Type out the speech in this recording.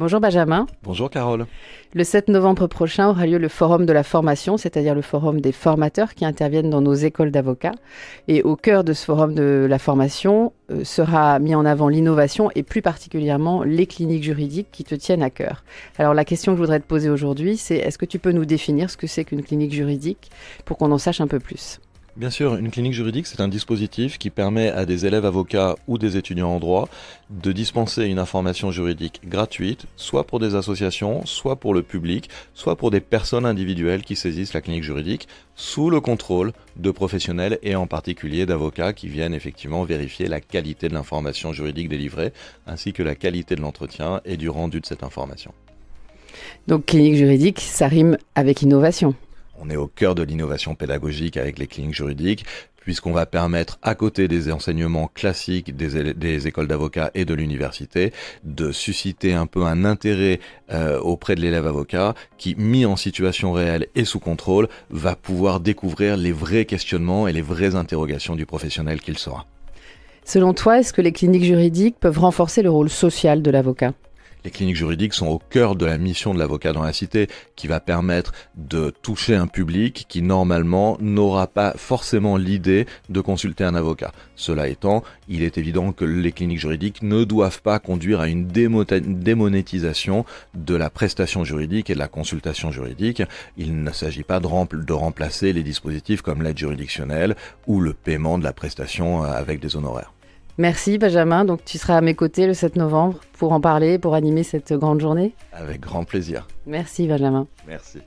Bonjour Benjamin. Bonjour Carole. Le 7 novembre prochain aura lieu le forum de la formation, c'est-à-dire le forum des formateurs qui interviennent dans nos écoles d'avocats. Et au cœur de ce forum de la formation euh, sera mis en avant l'innovation et plus particulièrement les cliniques juridiques qui te tiennent à cœur. Alors la question que je voudrais te poser aujourd'hui, c'est est-ce que tu peux nous définir ce que c'est qu'une clinique juridique pour qu'on en sache un peu plus? Bien sûr, une clinique juridique, c'est un dispositif qui permet à des élèves avocats ou des étudiants en droit de dispenser une information juridique gratuite, soit pour des associations, soit pour le public, soit pour des personnes individuelles qui saisissent la clinique juridique, sous le contrôle de professionnels et en particulier d'avocats qui viennent effectivement vérifier la qualité de l'information juridique délivrée, ainsi que la qualité de l'entretien et du rendu de cette information. Donc clinique juridique, ça rime avec innovation. On est au cœur de l'innovation pédagogique avec les cliniques juridiques, puisqu'on va permettre, à côté des enseignements classiques des, écoles d'avocats et de l'université, de susciter un peu un intérêt euh, auprès de l'élève avocat qui, mis en situation réelle et sous contrôle, va pouvoir découvrir les vrais questionnements et les vraies interrogations du professionnel qu'il sera. Selon toi, est-ce que les cliniques juridiques peuvent renforcer le rôle social de l'avocat? Les cliniques juridiques sont au cœur de la mission de l'avocat dans la cité, qui va permettre de toucher un public qui normalement n'aura pas forcément l'idée de consulter un avocat. Cela étant, il est évident que les cliniques juridiques ne doivent pas conduire à une démonétisation de la prestation juridique et de la consultation juridique. Il ne s'agit pas de, remplacer les dispositifs comme l'aide juridictionnelle ou le paiement de la prestation avec des honoraires. Merci Benjamin. Donc tu seras à mes côtés le 7 novembre pour en parler, pour animer cette grande journée. Avec grand plaisir. Merci Benjamin. Merci.